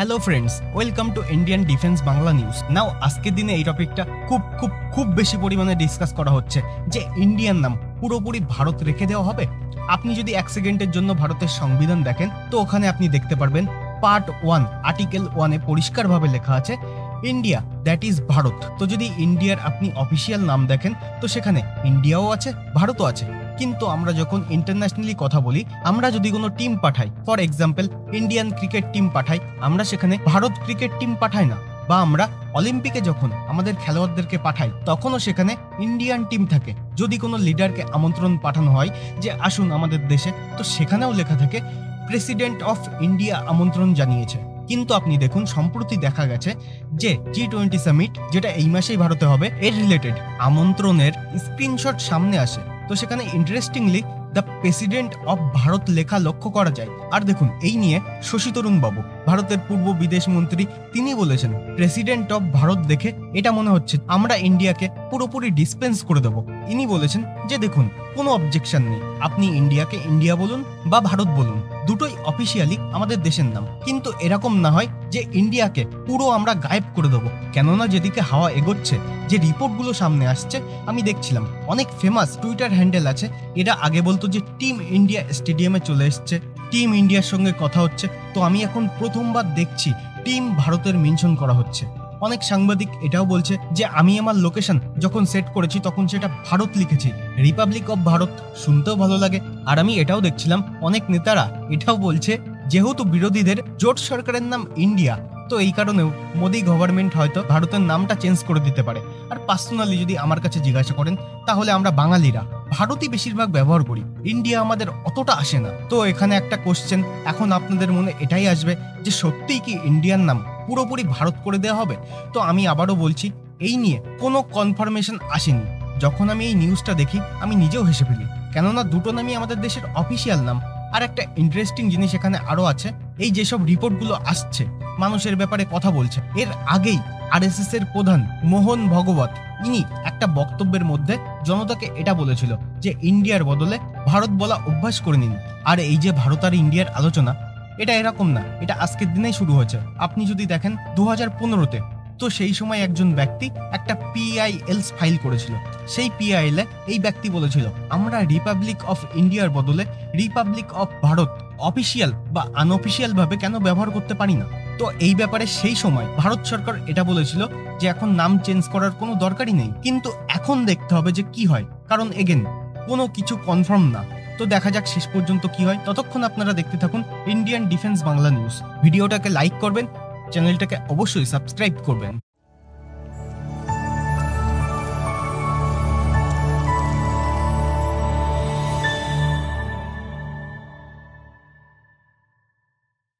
Hello friends welcome to Indian defence Bangla news now আজকের দিনে এই টপিকটা খুব খুব খুব বেশি পরিমাণে ডিসকাস করা হচ্ছে যে ইন্ডিয়ান নাম পুরোপুরি ভারত রেখে দেওয়া হবে। আপনি যদি এক সেকেন্ডের জন্য ভারতের সংবিধান দেখেন, তো ওখানে আপনি দেখতে পারবেন পার্ট ওয়ান আর্টিকেল ওয়ানে পরিষ্কারভাবে লেখা আছে ইন্ডিয়া দ্যাট ইজ ভারত তো যদি ইন্ডিয়ার আপনি অফিসিয়াল নাম দেখেন, তো সেখানে ইন্ডিয়াও আছে ভারতও আছে। কিন্তু আমরা যখন ইন্টারন্যাশনালি কথা বলি, আমরা যদি কোনো টিম পাঠাই for example Indian cricket team পাঠাই, আমরা সেখানে ভারত ক্রিকেট টিম পাঠাই না। বা আমরা অলিম্পিকে যখন আমাদের খেলোয়াড়দেরকে পাঠাই, তখনও সেখানে ইন্ডিয়ান টিম থাকে। যদি কোনো লিডারকে আমন্ত্রণ পাঠানো হয় যে, আসুন আমাদের দেশে, তো সেখানেও লেখা থাকে প্রেসিডেন্ট অফ ইন্ডিয়া আমন্ত্রণ জানিয়েছে। কিন্তু আপনি দেখুন, সম্প্রতি দেখা গেছে যে জি টোয়েন্টি সামিট যেটা এই মাসেই ভারতে হবে, এর রিলেটেড আমন্ত্রণের স্ক্রিনশট সামনে আসে। তো সেখানে interestingly the president of Bharat লেখা লক্ষ্য করা যায়। আর দেখুন, এই নিয়ে শশী তরুণ বাবু ভারতের পূর্ব বিদেশ মন্ত্রী, তিনি বলেছেন প্রেসিডেন্ট অফ ভারত দেখে এটা মনে হচ্ছে, আমরা ইন্ডিয়াকে পুরোপুরি ডিসপেন্স করে দেবো। ইনি বলেছেন যে, দেখুন, কোনো অবজেকশন নেই। আপনি ইন্ডিয়াকে ইন্ডিয়া বলুন বা ভারত বলুন। দুটোই অফিসিয়ালি আমাদের দেশের নাম। কিন্তু এরকম না হয় যে ইন্ডিয়াকে পুরো আমরা গায়েব করে দেবো। কেননা যেদিকে হাওয়া এগোচ্ছে, যে রিপোর্টগুলো সামনে আসছে, আমি দেখছিলাম। অনেক ফেমাস টুইটার হ্যান্ডেল আছে। এরা আগে বলতো যে টিম ইন্ডিয়া স্টেডিয়ামে চলে এসছে টিম ইন্ডিয়ার সঙ্গে কথা হচ্ছে। তো আমি এখন প্রথমবার দেখছি টিম ভারতের মেনশন করা হচ্ছে। অনেক সাংবাদিক এটাও বলছে যে আমি আমার লোকেশন যখন সেট করেছি তখন সেটা ভারত লিখেছি। রিপাবলিক অফ ভারত শুনতেও ভালো লাগে। আর আমি এটাও দেখছিলাম, অনেক নেতারা এটাও বলছে, যেহেতু বিরোধীদের জোট সরকারের নাম ইন্ডিয়া তো এই কারণেও মোদি গভর্নমেন্ট হয়তো ভারতের নামটা চেঞ্জ করে দিতে পারে। আর পার্সোনালি যদি আমার কাছে জিজ্ঞাসা করেন, তাহলে আমরা বাঙালিরা, ভারতই বেশিরভাগ ব্যবহার করি। ইন্ডিয়া আমাদের অতটা আসে না। তো এখানে একটা কোশ্চেন এখন আপনাদের মনে এটাই আসবে যে সত্যিই কি ইন্ডিয়ার নাম পুরোপুরি ভারত করে দেওয়া হবে। তো আমি আবারও বলছি, এই নিয়ে কোনো কনফার্মেশন আসেনি। যখন আমি এই নিউজটা দেখি, আমি নিজেও হেসে ফেলি। কেননা দুটো নামই আমাদের দেশের অফিসিয়াল নাম। আর একটা ইন্টারেস্টিং জিনিস এখানে আরও আছে, এই যেসব রিপোর্টগুলো আসছে, মানুষের ব্যাপারে কথা বলছে, এর আগেই আরএসএস এর প্রধান মোহন ভগবত, ইনি একটা বক্তব্যের মধ্যে জনতাকে এটা বলেছিল যে, ইন্ডিয়ার বদলে ভারত বলা অভ্যাস করে নিন। আর এই যে ভারত আর ইন্ডিয়ার আলোচনা এটা এরকম না, এটা আজকের দিনেই শুরু হয়েছে। আপনি যদি দেখেন দু হাজার পনেরোতে, তো সেই সময় একজন ব্যক্তি একটা পিআইএলস ফাইল করেছিল। সেই পিআইএল এই ব্যক্তি বলেছিল, আমরা রিপাবলিক অফ ইন্ডিয়ার বদলে রিপাবলিক অফ ভারত অফিসিয়াল বা আনঅফিসিয়াল ভাবে কেন ব্যবহার করতে পারি না? তো এই ব্যাপারে সেই সময় ভারত সরকার এটা বলেছিল যে এখন নাম চেঞ্জ করার কোনো দরকারই নেই। কিন্তু এখন দেখতে হবে যে কি হয়। কারণ এগেন কোনো কিছু কনফার্ম না। তো দেখা যাক শেষ পর্যন্ত কি হয়। ততক্ষণ আপনারা দেখতে থাকুন ইন্ডিয়ান ডিফেন্স বাংলা নিউজ ভিডিওটাকে লাইক করবেন চ্যানেলটাকে অবশ্যই সাবস্ক্রাইব করবেন।